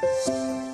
谢。